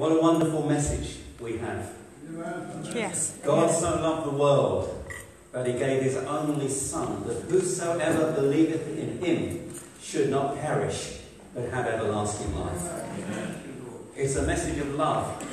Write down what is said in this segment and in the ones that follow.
What a wonderful message we have. Yes. God so loved the world that he gave his only Son, that whosoever believeth in him should not perish, but have everlasting life. It's a message of love.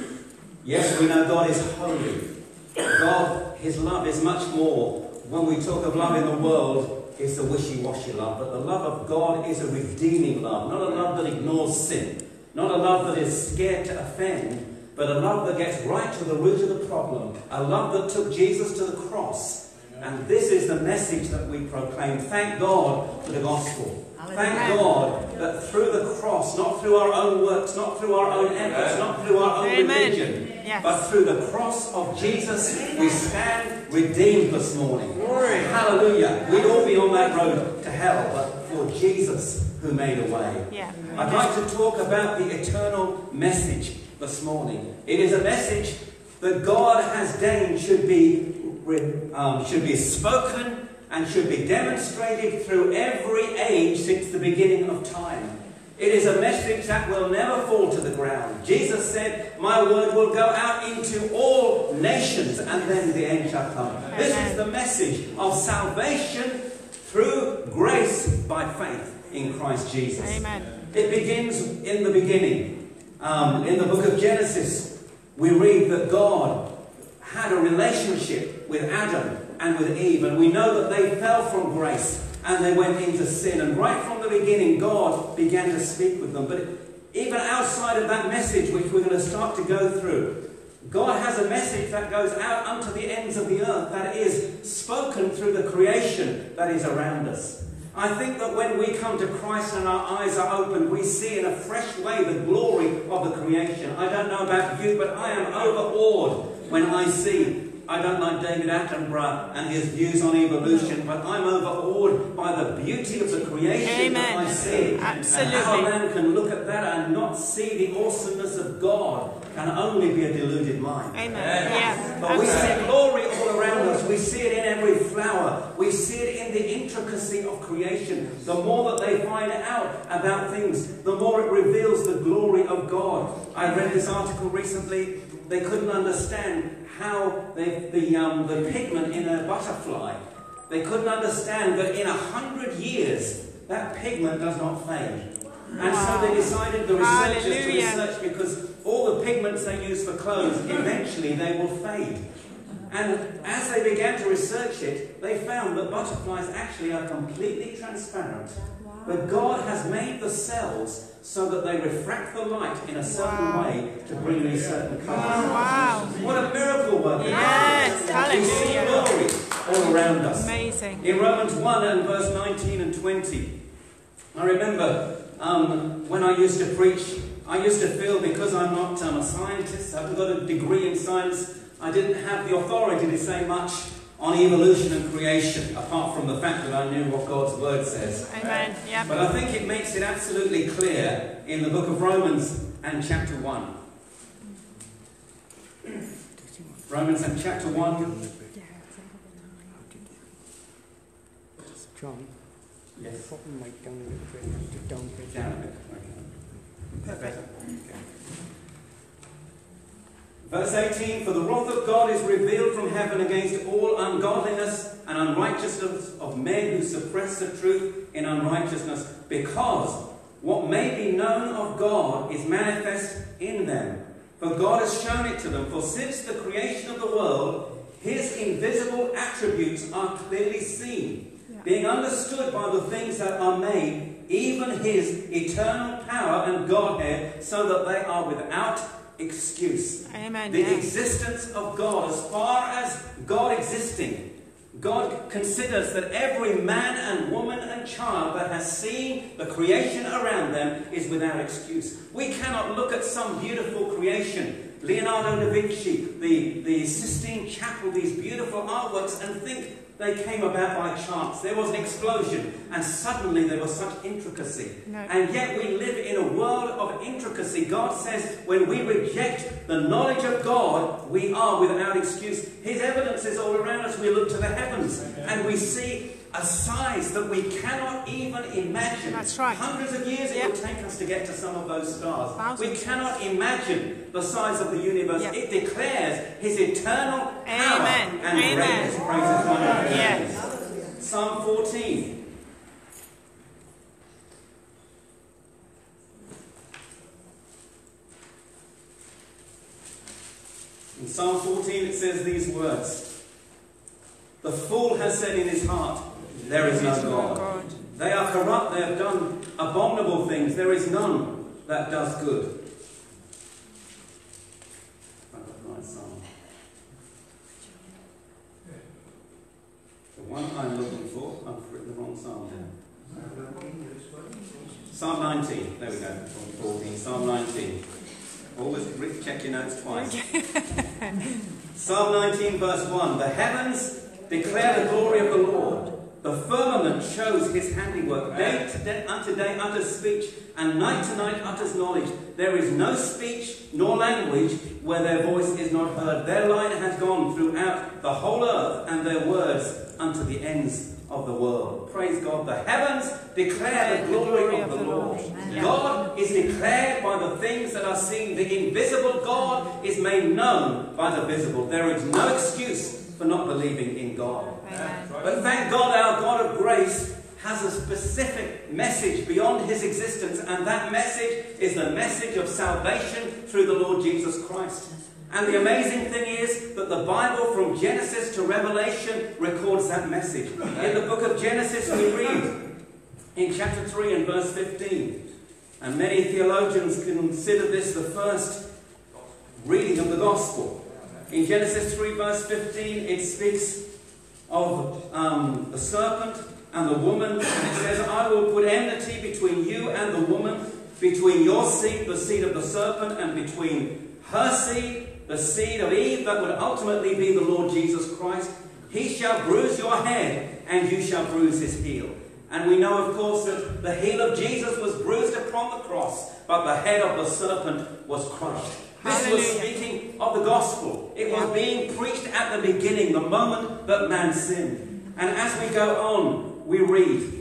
Yes, we know God is holy. God, his love is much more. When we talk of love in the world, it's a wishy-washy love. But the love of God is a redeeming love, not a love that ignores sin, not a love that is scared to offend, but a love that gets right to the root of the problem, a love that took Jesus to the cross. And this is the message that we proclaim. Thank God for the gospel. Thank God that through the cross, not through our own works, not through our own efforts, not through our own Amen. religion, Yes. but through the cross of Jesus, we stand redeemed this morning. Hallelujah. We'd all be on that road to hell, but for Jesus who made a way. Yeah. I'd like to talk about the eternal message this morning. It is a message that God has deigned should be, um, should be spoken and should be demonstrated through every age since the beginning of time. It is a message that will never fall to the ground. Jesus said, My word will go out into all nations and then the end shall come. This is the message of salvation through grace by faith in Christ Jesus. Amen. It begins in the beginning. Um, in the book of Genesis, we read that God had a relationship with Adam and with Eve, and we know that they fell from grace and they went into sin. And right from the beginning, God began to speak with them. But even outside of that message, which we're going to start to go through, God has a message that goes out unto the ends of the earth that is spoken through the creation that is around us. I think that when we come to Christ and our eyes are opened, we see in a fresh way the glory of the creation. I don't know about you, but I am overawed when I see I don't like David Attenborough and his views on evolution, but I'm overawed by the beauty of the creation that I Amen. see. Absolutely. And how a man can look at that and not see the awesomeness of God can only be a deluded mind. Amen. Yeah. But we see glory all around us. We see it in every flower. We see it in the intricacy of creation. The more that they find out about things, the more it reveals the glory of God. I read this article recently. They couldn't understand how they, the, um, the pigment in a butterfly, they couldn't understand that in a hundred years, that pigment does not fade. And so they decided, the researchers, to research because all the pigments they use for clothes, eventually they will fade. And as they began to research it, they found that butterflies actually are completely transparent. But God has made the cells so that they refract the light in a certain Wow. way to bring these certain colours. Wow. What a miracle work! Yes. We see glory all around us. Amazing. In Romans 1 and verse 19 and 20, I remember um, when I used to preach, I used to feel because I'm not um, a scientist, I haven't got a degree in science, I didn't have the authority to say much on evolution and creation, apart from the fact that I knew what God's word says. Amen. Yeah. But I think it makes it absolutely clear in the book of Romans and chapter 1. Romans and chapter 1. John, Yes. put the down a bit, down a bit. Down a bit. Okay. Better. Okay. Verse 18 For the wrath of God is revealed from heaven against all ungodliness and unrighteousness of men who suppress the truth in unrighteousness, because what may be known of God is manifest in them. For God has shown it to them. For since the creation of the world, his invisible attributes are clearly seen being understood by the things that are made, even his eternal power and Godhead, so that they are without excuse. Amen. The existence of God, as far as God existing, God considers that every man and woman and child that has seen the creation around them is without excuse. We cannot look at some beautiful creation, Leonardo da Vinci, the, the Sistine Chapel, these beautiful artworks, and think they came about by chance. There was an explosion, and suddenly there was such intricacy. No. And yet we live in a world of intricacy. God says when we reject the knowledge of God, we are without excuse. His evidence is all around us. We look to the heavens and we see a size that we cannot even imagine. That's right. Hundreds of years it Yeah. would take us to get to some of those stars. We cannot imagine the size of the universe. Yeah. It declares his eternal Amen. and Amen. Praise his wonderful Yes. Psalm 14. In Psalm 14 it says these words The fool has said in his heart, There is no. God. They are corrupt, they have done abominable things, there is none that does good. I've got the right psalm. The one I'm looking for, I've written the wrong psalm down. Psalm 19, there we go, from 14, Psalm 19. Always re- check your notes twice. Psalm 19, verse 1 The heavens declare the glory of the Lord. The firmament shows his handiwork. Day to day unto day utters speech, and night to night utters knowledge. There is no speech nor language where their voice is not heard. Their light has gone throughout the whole earth, and their words unto the ends of the world. Praise God. The heavens declare the glory of the Lord. God is declared by the things that are seen. The invisible God is made known by the visible. There is no excuse for not believing in God. But thank God our God of grace has a specific message beyond his existence, and that message is the message of salvation through the Lord Jesus Christ. And the amazing thing is that the Bible, from Genesis to Revelation, records that message. In the book of Genesis, we read in chapter 3 and verse 15, and many theologians consider this the first reading of the gospel. In Genesis 3, verse 15, it speaks of um, the serpent and the woman, and it says, I will put enmity between you and the woman, between your seed, the seed of the serpent, and between her seed, the seed of Eve, that would ultimately be the Lord Jesus Christ. He shall bruise your head, and you shall bruise his heel. And we know, of course, that the heel of Jesus was bruised upon the cross, but the head of the serpent was crushed. This was speaking of the gospel. It was being preached at the beginning, the moment that man sinned. And as we go on, we read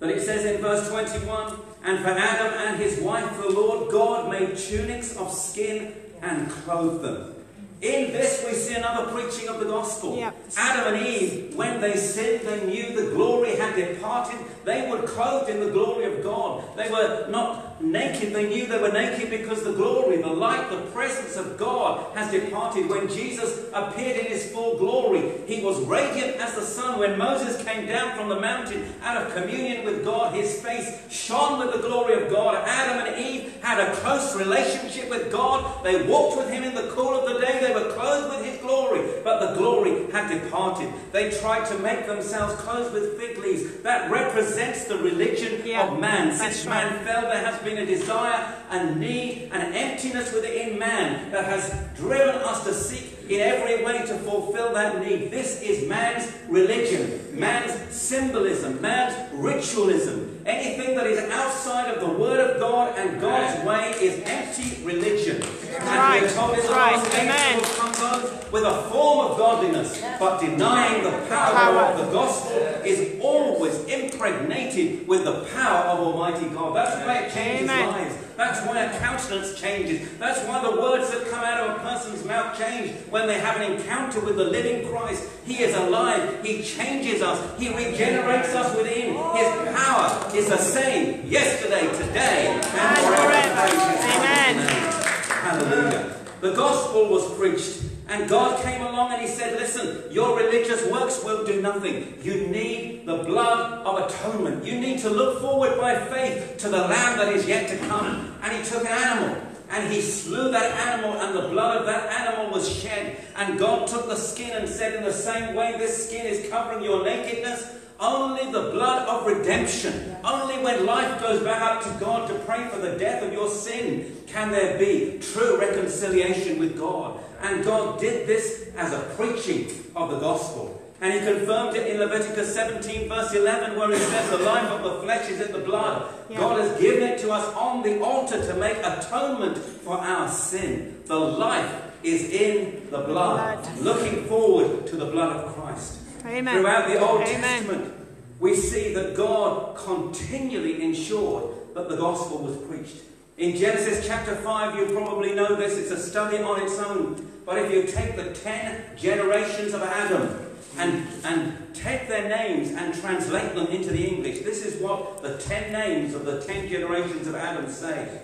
that it says in verse 21 And for Adam and his wife, the Lord God made tunics of skin and clothed them. In this, we see another preaching of the gospel. Yeah. Adam and Eve, when they sinned, they knew the glory had departed. They were clothed in the glory of God. They were not naked. They knew they were naked because the glory, the light, the presence of God has departed. When Jesus appeared in his full glory, he was radiant as the sun. When Moses came down from the mountain out of communion with God, his face shone with the glory of God. Adam and Eve had a close relationship with God. They walked with him in the cool of the day. They were clothed with his glory, but the glory had departed. They tried to make themselves clothed with fig leaves. That represents the religion Yeah, of man. Since right. man fell, there has been a desire, a need, an emptiness within man that has driven us to seek in every way to fulfill that need. This is man's religion, man's symbolism, man's ritualism. Anything that is outside of the Word of God and God's way is empty religion. And Right, we're told in the right, amen. With a form of godliness, but denying the power of the gospel is always impregnated with the power of Almighty God. That's why it changes Amen. lives. That's why a countenance changes. That's why the words that come out of a person's mouth change when they have an encounter with the living Christ. He is alive. He changes us. He regenerates us within. His power is the same yesterday, today, and forever. forever. Praise His Amen. Hallelujah. The gospel was preached, and God came along and He said, Listen, your religious works will do nothing. You need the blood of atonement. You need to look forward by faith to the Lamb that is yet to come. And He took an animal. And he slew that animal, and the blood of that animal was shed. And God took the skin and said, In the same way, this skin is covering your nakedness. Only the blood of redemption, only when life goes back up to God to pray for the death of your sin, can there be true reconciliation with God. And God did this as a preaching of the gospel. And he confirmed it in Leviticus 17, verse 11, where it says, The life of the flesh is in the blood. Yeah. God has given it to us on the altar to make atonement for our sin. The life is in the blood, Blood. looking forward to the blood of Christ. Amen. Throughout the Old Amen. Testament, we see that God continually ensured that the gospel was preached. In Genesis chapter 5, you probably know this, it's a study on its own. But if you take the ten generations of Adam and, and take their names and translate them into the English, this is what the ten names of the ten generations of Adam say.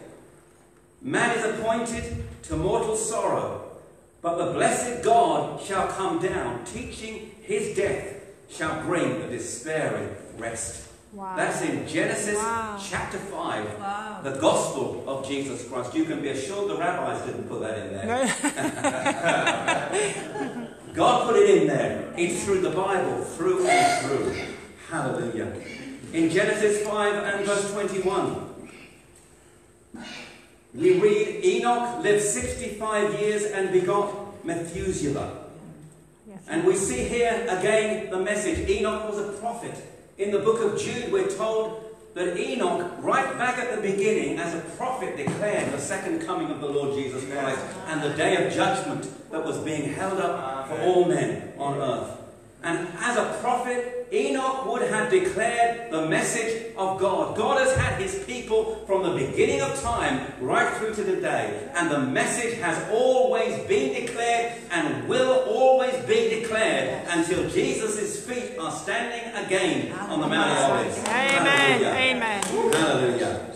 Man is appointed to mortal sorrow, but the blessed God shall come down, teaching his death shall bring the despairing rest. Wow. That's in Genesis Wow. chapter 5, Wow. the gospel of Jesus Christ. You can be assured the rabbis didn't put that in there. God put it in there. It's through the Bible, through and through. Hallelujah. In Genesis 5 and verse 21, we read Enoch lived 65 years and begot Methuselah. And we see here again the message. Enoch was a prophet. In the book of Jude, we're told that Enoch, right back at the beginning, as a prophet, declared the second coming of the Lord Jesus Christ and the day of judgment that was being held up for all men on earth. And as a prophet, Enoch would have declared the message of God. God has had his people from the beginning of time right through to today. And the message has always been declared and will always be declared until Jesus' feet are standing again on the Mount of Olives. Amen. Amen. Hallelujah.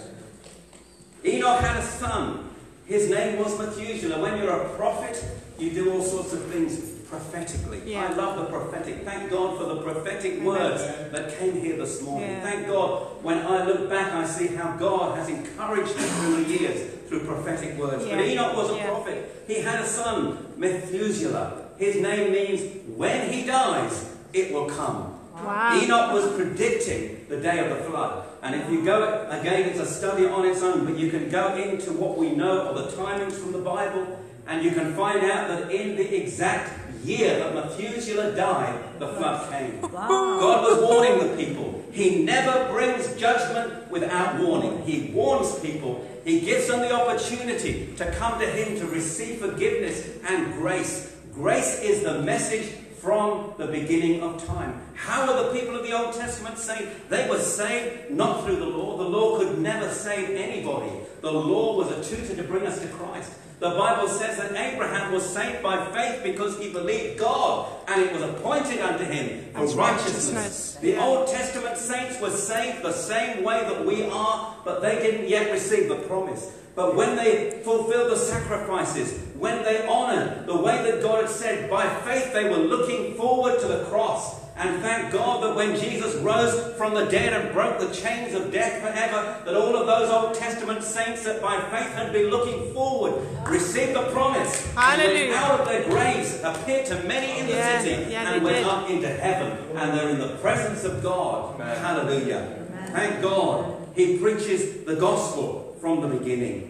Enoch had a son. His name was Methuselah. When you're a prophet, you do all sorts of things prophetically. Yeah. I love the prophetic. Thank God for the prophetic Amen. words that came here this morning. Yeah. Thank God when I look back, I see how God has encouraged me through the years through prophetic words. But Enoch was a Yeah. prophet. He had a son, Methuselah. His name means when he dies, it will come. Wow. Enoch was predicting the day of the flood. And if you go, again, it's a study on its own, but you can go into what we know of the timings from the Bible, and you can find out that in the exact year that Methuselah died, the flood came. God was warning the people. He never brings judgment without warning. He warns people. He gives them the opportunity to come to Him to receive forgiveness and grace. Grace is the message from the beginning of time. How were the people of the Old Testament saved? They were saved not through the law. The law could never save anybody. The law was a tutor to bring us to Christ. The Bible says that Abraham was saved by faith because he believed God and it was appointed unto him for righteousness. righteousness. The. Old Testament saints were saved the same way that we are, but they didn't yet receive the promise. But when they fulfilled the sacrifices, when they honored the way that God had said, by faith they were looking forward to the cross. And thank God that when Jesus rose from the dead and broke the chains of death forever, that all of those Old Testament saints that by faith had been looking forward received the promise. And went Hallelujah. out of their graves, appeared to many in the Yeah, city, yeah, and they went did. up into heaven. And they're in the presence of God. Hallelujah. Thank God. He preaches the gospel from the beginning.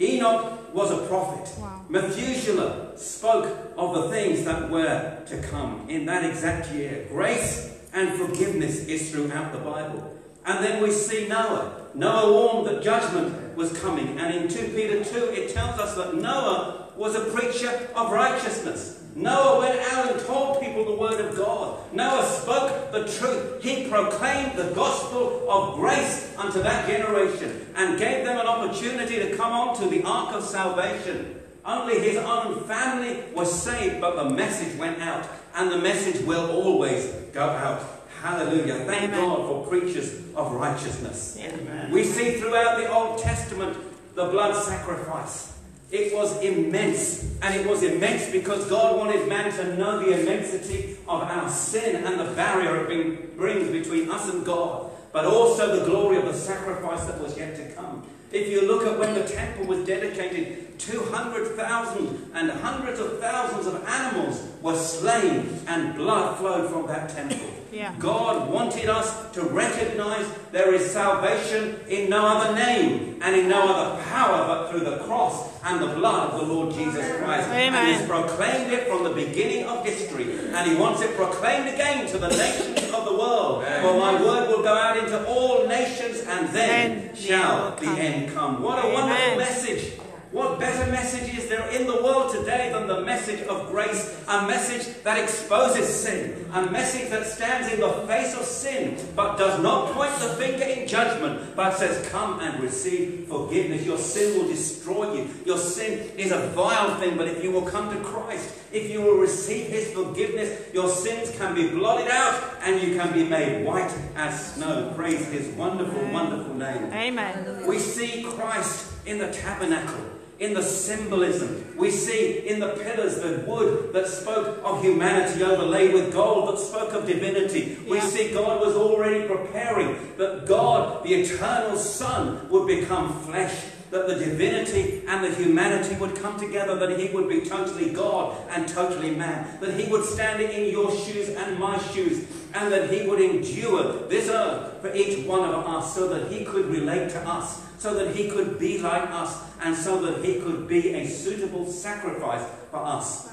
Enoch was a prophet. Wow. Methuselah spoke of the things that were to come in that exact year. Grace and forgiveness is throughout the Bible. And then we see Noah. Noah warned that judgment was coming. And in 2 Peter 2, it tells us that Noah was a preacher of righteousness. Noah went out and told people the word of God. Noah spoke the truth. He proclaimed the gospel of grace unto that generation and gave them an opportunity to come on to the ark of salvation. Only his own family was saved, but the message went out, and the message will always go out. Hallelujah. Thank Amen. God for preachers of righteousness. Yeah. We see throughout the Old Testament the blood sacrifice. It was immense, and it was immense because God wanted man to know the immensity of our sin and the barrier it bring- brings between us and God, but also the glory of the sacrifice that was yet to come. If you look at when the temple was dedicated, 200,000 and hundreds of thousands of animals were slain and blood flowed from that temple. Yeah. God wanted us to recognize there is salvation in no other name and in no other power but through the cross and the blood of the Lord Jesus Christ. Amen. And He's proclaimed it from the beginning of history. And He wants it proclaimed again to the nations of the world. For my word will go out into all nations and then Then shall the end come. What a Amen. wonderful message. What better message is there in the world today than the message of grace? A message that exposes sin. A message that stands in the face of sin but does not point the finger in judgment but says, Come and receive forgiveness. Your sin will destroy you. Your sin is a vile thing, but if you will come to Christ, if you will receive His forgiveness, your sins can be blotted out and you can be made white as snow. Praise His wonderful, wonderful name. Amen. We see Christ in the tabernacle, in the symbolism. We see in the pillars the wood that spoke of humanity overlaid with gold that spoke of divinity. We Yeah. see God was already preparing that God, the eternal Son, would become flesh. That the divinity and the humanity would come together, that he would be totally God and totally man, that he would stand in your shoes and my shoes, and that he would endure this earth for each one of us so that he could relate to us, so that he could be like us, and so that he could be a suitable sacrifice for us.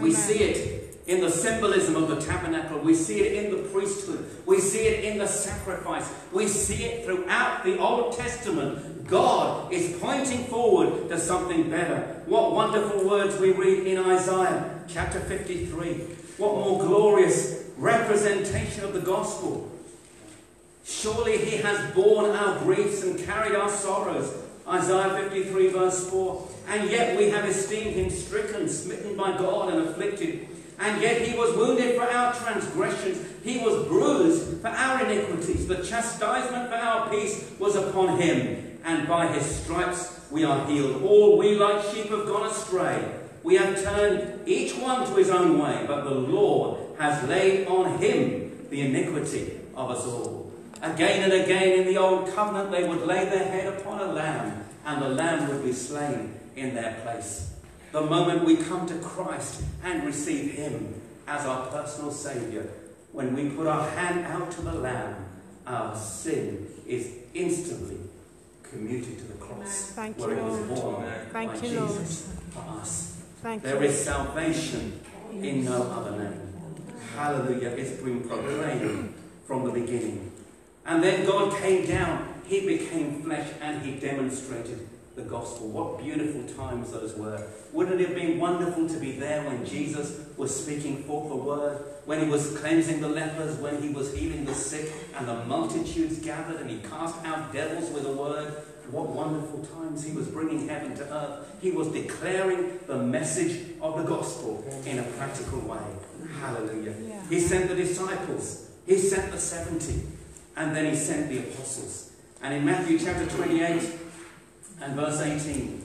We see it in the symbolism of the tabernacle. We see it in the priesthood. We see it in the sacrifice. We see it throughout the Old Testament. God is pointing forward to something better. What wonderful words we read in Isaiah chapter 53. What more glorious representation of the gospel. Surely he has borne our griefs and carried our sorrows. Isaiah 53, verse 4. And yet we have esteemed him stricken, smitten by God, and afflicted. And yet he was wounded for our transgressions, he was bruised for our iniquities. The chastisement for our peace was upon him, and by his stripes we are healed. All we like sheep have gone astray. We have turned each one to his own way, but the Lord has laid on him the iniquity of us all. Again and again in the old covenant, they would lay their head upon a lamb, and the lamb would be slain in their place. The moment we come to Christ and receive Him as our personal Saviour, when we put our hand out to the lamb, our sin is instantly commuted to the cross, Thank where you, it was Lord. borne Thank by you, Lord. Jesus for us. Thank There you. is salvation in no other name. Hallelujah. It's been proclaimed from the beginning. And then God came down, He became flesh, and He demonstrated the gospel. What beautiful times those were. Wouldn't it have been wonderful to be there when Jesus was speaking forth the word, when He was cleansing the lepers, when He was healing the sick, and the multitudes gathered, and He cast out devils with a word? What wonderful times He was bringing heaven to earth. He was declaring the message of the gospel in a practical way. Hallelujah. Yeah. He sent the disciples, He sent the 70, and then He sent the apostles. And in Matthew chapter 28 and verse 18,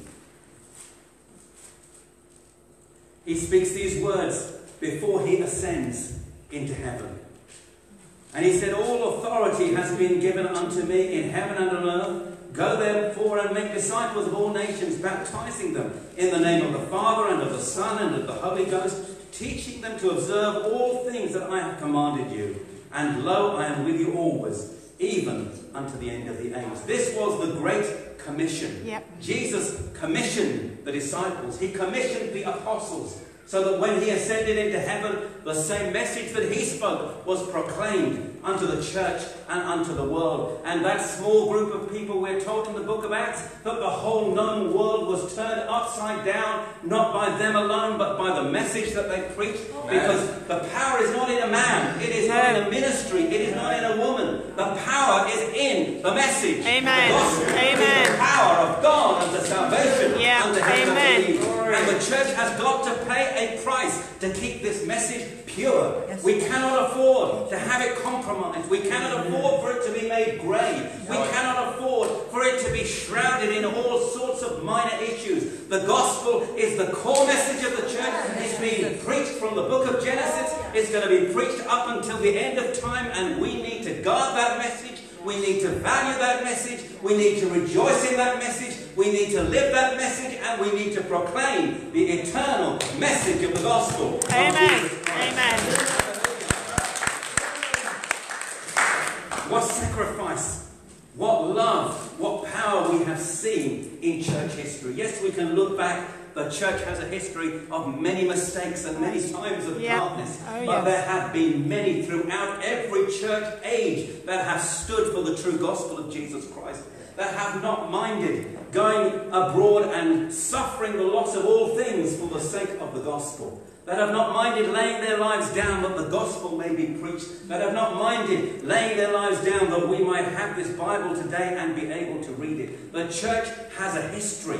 He speaks these words before He ascends into heaven. And He said, All authority has been given unto me in heaven and on earth. Go therefore and make disciples of all nations, baptizing them in the name of the Father and of the Son and of the Holy Ghost, teaching them to observe all things that I have commanded you. And lo, I am with you always, even unto the end of the age. This was the Great Commission. Yep. Jesus commissioned the disciples, He commissioned the apostles, so that when He ascended into heaven, the same message that He spoke was proclaimed unto the church and unto the world. And that small group of people, we're told in the book of Acts, that the whole known world was turned upside down, not by them alone, but by the message that they preached. Because the power is not in a man, it is not in a ministry, it is not in a woman. The power is in the message. Amen. The gospel is Amen. the power of God unto salvation Yeah. unto him that Amen. And the church has got to pay a price to keep this message pure. We cannot afford to have it compromised. We cannot afford for it to be made grey. We cannot afford for it to be shrouded in all sorts of minor issues. The gospel is the core message of the church. It's being preached from the book of Genesis. It's going to be preached up until the end of time, and we need to guard that message. We need to value that message. We need to rejoice in that message. We need to live that message. And we need to proclaim the eternal message of the gospel. Amen. Amen. What sacrifice, what love, what power we have seen in church history. Yes, we can look back. The church has a history of many mistakes and many times of Yeah. darkness. Oh, but yes. there have been many throughout every church age that have stood for the true gospel of Jesus Christ, that have not minded going abroad and suffering the loss of all things for the sake of the gospel. That have not minded laying their lives down that the gospel may be preached. That have not minded laying their lives down that we might have this Bible today and be able to read it. The church has a history.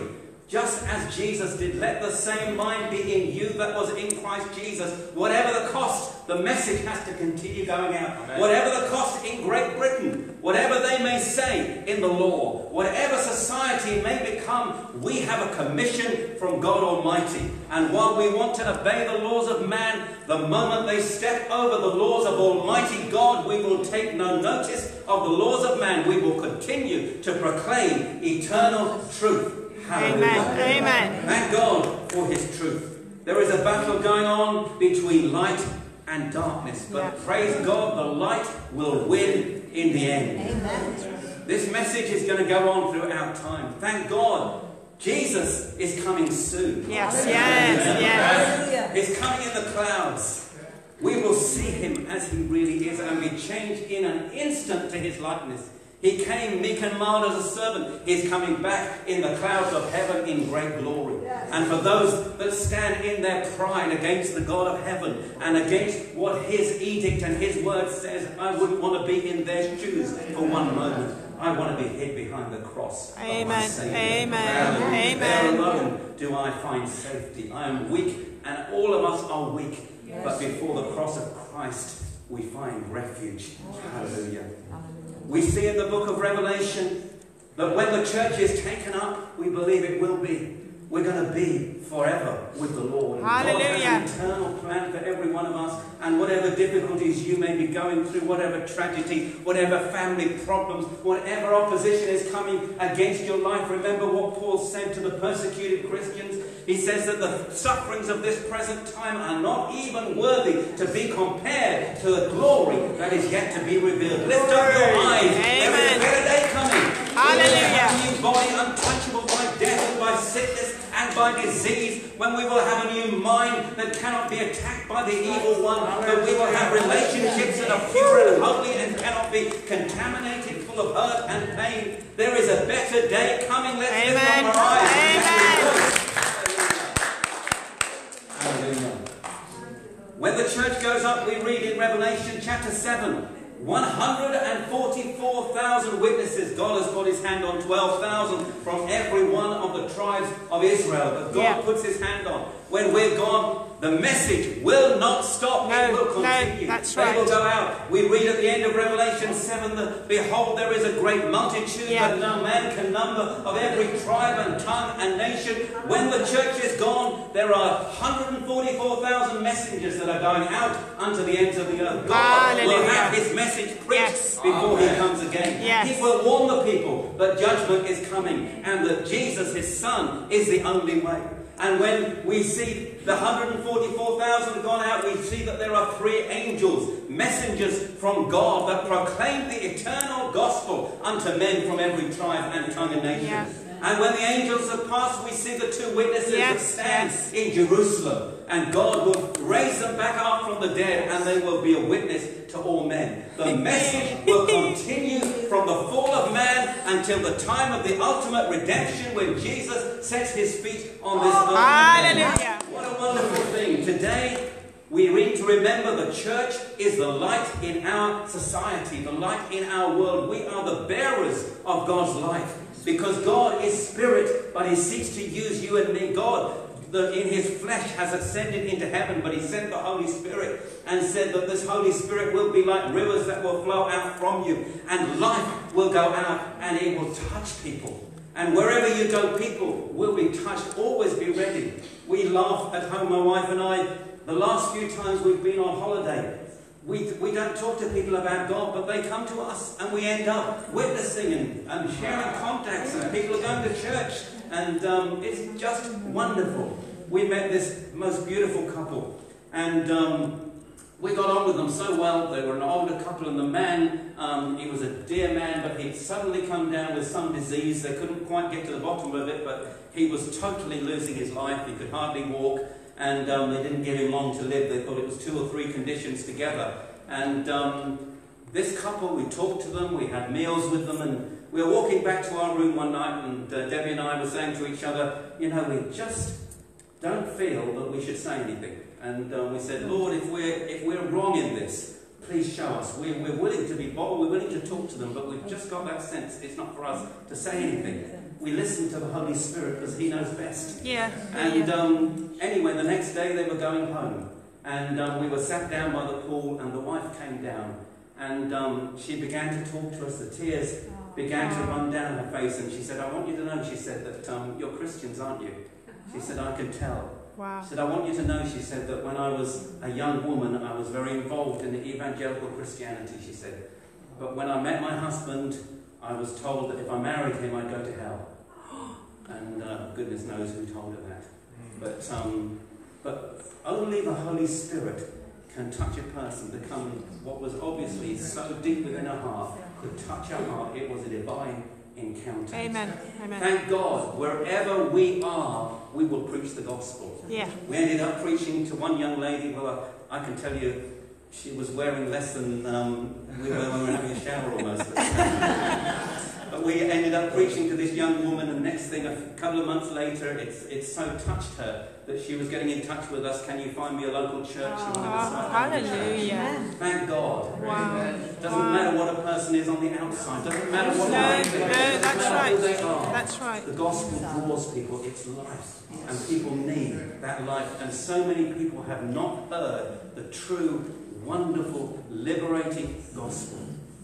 Just as Jesus did, let the same mind be in you that was in Christ Jesus. Whatever the cost, the message has to continue going out. Whatever the cost in Great Britain, whatever they may say in the law, whatever society may become, we have a commission from God Almighty. And while we want to obey the laws of man, the moment they step over the laws of Almighty God, we will take no notice of the laws of man. We will continue to proclaim eternal truth. Hallelujah. Amen. Amen. Thank God for His truth. There is a battle going on between light and darkness, but Yeah. praise God, the light will win in the end. This message is going to go on throughout time. Thank God, Jesus is coming soon. Yes, yes, yes. He's coming in the clouds. We will see him as he really is and be changed in an instant to his likeness. He came meek and mild as a servant. He's coming back in the clouds of heaven in great glory. And for those that stand in their pride against the God of heaven and against what his edict and his word says, I wouldn't want to be in their shoes for one moment. I want to be hid behind the cross. of my Amen. Amen. Hallelujah. There Amen. alone do I find safety. I am weak, and all of us are weak. But before the cross of Christ, we find refuge. Hallelujah. We see in the book of Revelation that when the church is taken up, we believe it will be. We're going to be forever with the Lord. And God Hallelujah. has an eternal plan for every one of us. And whatever difficulties you may be going through, whatever tragedy, whatever family problems, whatever opposition is coming against your life, remember what Paul said to the persecuted Christians. He says that the sufferings of this present time are not even worthy to be compared to the glory that is yet to be revealed. Lift up disease. When we will have a new mind that cannot be attacked by the evil one. That we will have relationships that are pure and holy and cannot be contaminated, full of hurt and pain. There is a better day coming. Let's lift Amen. up our eyes. Amen. When the church goes up, we read in Revelation chapter 7 144,000 witnesses. God has put his hand on 12,000 from every one of the tribes of Israel that God Yeah. puts his hand on. When we're gone, the message will not stop. No, it will no, continue. that's They will go out. We read at the end of Revelation 7 that, Behold, there is a great multitude Yeah. that no man can number of every tribe and tongue and nation. When the church is gone, there are 144,000 messengers that are going out unto the ends of the earth. God will have his message preached Yes. before he comes again. Yes. He will warn the people that judgment is coming and that Jesus, his son, is the only way. And when we see the 144,000 gone out, we see that there are three angels, messengers from God that proclaim the eternal gospel unto men from every tribe and tongue and nation. Yeah. And when the angels have passed, we see the two witnesses that stand yes. in Jerusalem. And God will raise them back up from the dead, and they will be a witness to all men. The message will continue from the fall of man until the time of the ultimate redemption when Jesus sets his feet on this earth. Hallelujah. What a wonderful thing. Today, we need to remember the church is the light in our society, the light in our world. We are the bearers of God's light because God is spirit, but He seeks to use you and me. God, the, in His flesh, has ascended into heaven, but He sent the Holy Spirit and said that this Holy Spirit will be like rivers that will flow out from you, and life will go out and it will touch people. And wherever you go, people will be touched. Always be ready. We laugh at home, my wife and I, the last few times we've been on holiday. We, we don't talk to people about God, but they come to us and we end up witnessing and, and sharing contacts, and people are going to church. And um, it's just wonderful. We met this most beautiful couple, and um, we got on with them so well. They were an older couple, and the man, um, he was a dear man, but he'd suddenly come down with some disease. They couldn't quite get to the bottom of it, but he was totally losing his life. He could hardly walk, and um, they didn't give him long to live. They thought it was two or three conditions together. And um, this couple, we talked to them, we had meals with them, and we were walking back to our room one night, and uh, Debbie and I were saying to each other, you know, we just don't feel that we should say anything. And uh, we said, Lord, if we're, if we're wrong in this, please show us. We, we're willing to be bold, we're willing to talk to them, but we've just got that sense it's not for us to say anything. We listen to the Holy Spirit because He knows best. Yeah. And um, anyway, the next day they were going home. And um, we were sat down by the pool, and the wife came down. And um, she began to talk to us. The tears began to run down her face. And she said, I want you to know, she said, that um, you're Christians, aren't you? She said, I can tell. Wow. She said, I want you to know, she said, that when I was a young woman, I was very involved in the evangelical Christianity, she said. But when I met my husband, I was told that if I married him, I'd go to hell. And uh, goodness knows who told her that. But, um, but only the Holy Spirit can touch a person, become what was obviously so deep within her heart, could touch our heart. It was a divine encounter. Amen. Amen. Thank God, wherever we are, we will preach the gospel. Yeah. We ended up preaching to one young lady who I, I can tell you she was wearing less than um, we were when we were having a shower almost. But we ended up preaching to this young woman, and next thing, a couple of months later, it's, it so touched her that she was getting in touch with us. Can you find me a local church? She wanted to Oh, start a church. hallelujah. Thank God. Wow. Doesn't Wow. matter what a person is on the outside. Doesn't matter what No, they think. no, Doesn't that's matter who right. they are. That's right. The gospel draws people, it's life. And people need that life. And so many people have not heard the true, wonderful, liberating gospel.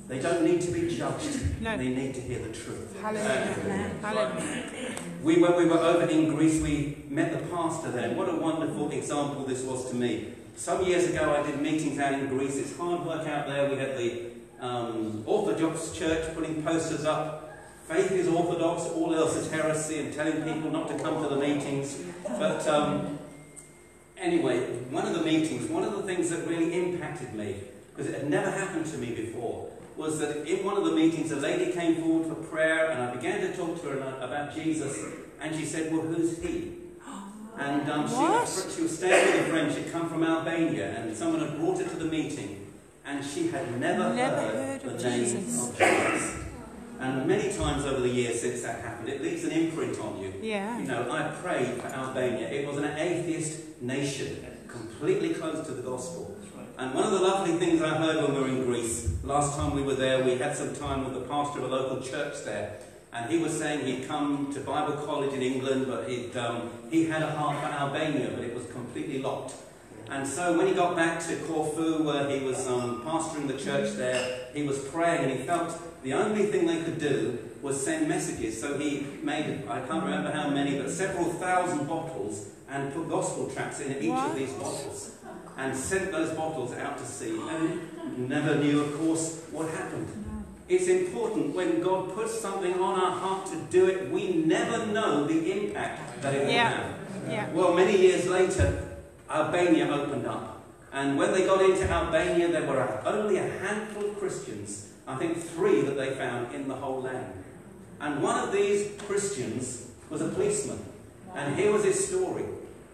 They don't need to be judged. No. They need to hear the truth. Hallelujah. Hallelujah. We, when we were over in Greece, we met the pastor there. What a wonderful example this was to me. Some years ago, I did meetings out in Greece. It's hard work out there. We had the um, Orthodox Church putting posters up. Faith is orthodox, all else is heresy, and telling people not to come to the meetings. But um, anyway, one of the meetings, one of the things that really impacted me, because it had never happened to me before, was that in one of the meetings, a lady came forward for prayer, and I began to talk to her about Jesus, and she said, Well, who's he? And um, she, was, she was staying with a friend, she'd come from Albania, and someone had brought her to the meeting, and she had never, Never heard, heard the name Jesus. of Jesus. And many times over the years since that happened, it leaves an imprint on you. Yeah. You know, I prayed for Albania. It was an atheist nation, completely closed to the gospel. And one of the lovely things I heard when we were in Greece, last time we were there, we had some time with the pastor of a local church there. And he was saying he'd come to Bible college in England, but he'd, um, he had a heart for Albania, but it was completely locked. And so when he got back to Corfu, where he was um, pastoring the church there, he was praying and he felt the only thing they could do was send messages. So he made, I can't remember how many, but several thousand bottles and put gospel tracts in each What? of these bottles and sent those bottles out to sea and never knew, of course, what happened. It's important when God puts something on our heart to do it, we never know the impact that it will Yeah. have. Yeah. Well, many years later, Albania opened up. And when they got into Albania, there were only a handful of Christians, I think three that they found in the whole land. And one of these Christians was a policeman. And here was his story.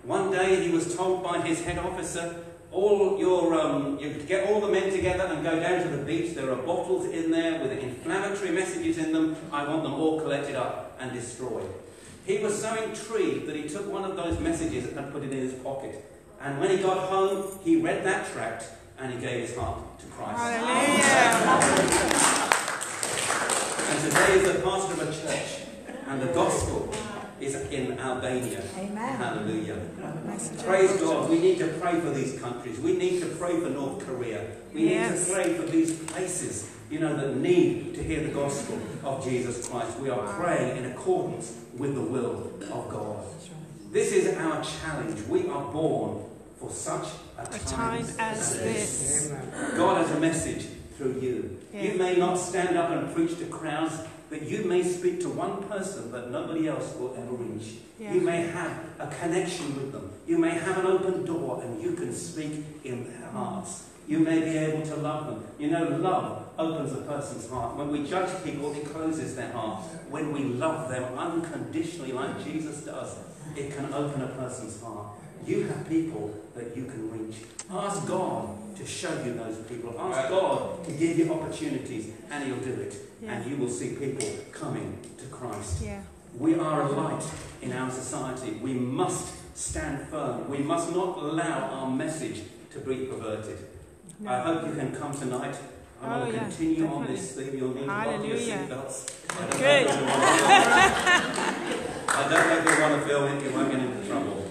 One day he was told by his head officer, all your, um, you get all the men together and go down to the beach. There are bottles in there with inflammatory messages in them. I want them all collected up and destroyed. He was so intrigued that he took one of those messages and put it in his pocket. And when he got home, he read that tract and he gave his heart to Christ. Hallelujah. And today is the pastor of a church, and the gospel is in Albania. Amen. Hallelujah. Praise God. We need to pray for these countries. We need to pray for North Korea. We Yes. need to pray for these places, you know, that need to hear the gospel of Jesus Christ. We are praying in accordance with the will of God. This is our challenge. We are born for such a A time, time as this. Amen. God has a message through you. Yeah. You may not stand up and preach to crowds, but you may speak to one person that nobody else will ever reach. Yeah. You may have a connection with them. You may have an open door and you can speak in their mm. hearts. You may be able to love them. You know, love opens a person's heart. When we judge people, it closes their heart. When we love them unconditionally, like Jesus does, it can open a person's heart. You have people that you can reach. Ask God to show you those people. Ask God to give you opportunities, and He'll do it. Yeah. And you will see people coming to Christ. Yeah. We are a light in our society. We must stand firm. We must not allow our message to be perverted. No. I hope you can come tonight. I Oh, want to yeah, continue on this theme. You'll need to buckle your seatbelts. I don't Good. know if you want- I don't know if you want to feel it. You won't get into trouble.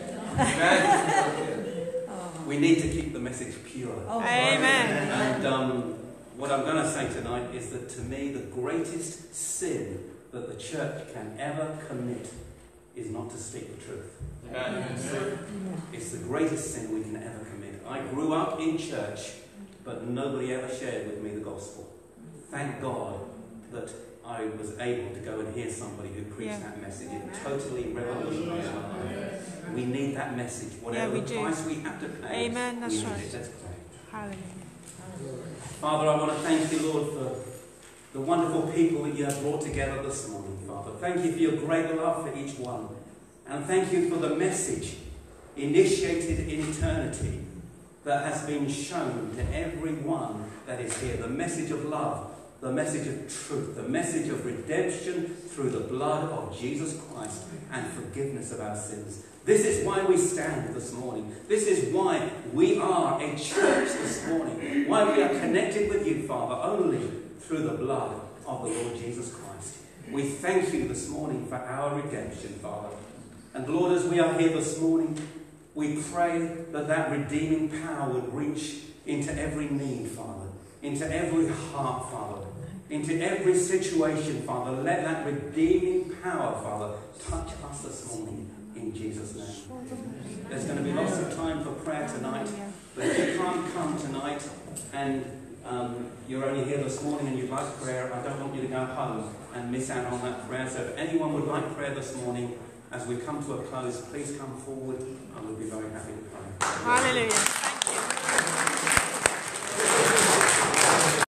We need to keep the message pure. Amen. And um, what I'm going to say tonight is that to me, the greatest sin that the church can ever commit is not to speak the truth. It's the greatest sin we can ever commit. I grew up in church, but nobody ever shared with me the gospel. Thank God that I was able to go and hear somebody who preached Yeah. that message. It totally revolutionized my life. We need that message. Whatever we the do. price we have to pay, Amen, that's we need right. it. Let's pray. Hallelujah. Father, I want to thank you, Lord, for the wonderful people that you have brought together this morning, Father. Thank you for your great love for each one. And thank you for the message initiated in eternity that has been shown to everyone that is here. The message of love, the message of truth, the message of redemption through the blood of Jesus Christ and forgiveness of our sins. This is why we stand this morning. This is why we are a church this morning. Why we are connected with you, Father, only through the blood of the Lord Jesus Christ. We thank you this morning for our redemption, Father. And Lord, as we are here this morning, we pray that that redeeming power would reach into every need, Father, into every heart, Father, into every situation, Father. Let that redeeming power, Father, touch us this morning in Jesus' name. There's going to be lots of time for prayer tonight, but if you can't come tonight and um, you're only here this morning and you'd like prayer, I don't want you to go home and miss out on that prayer. So if anyone would like prayer this morning, as we come to a close, please come forward. I would be very happy to pray. Hallelujah.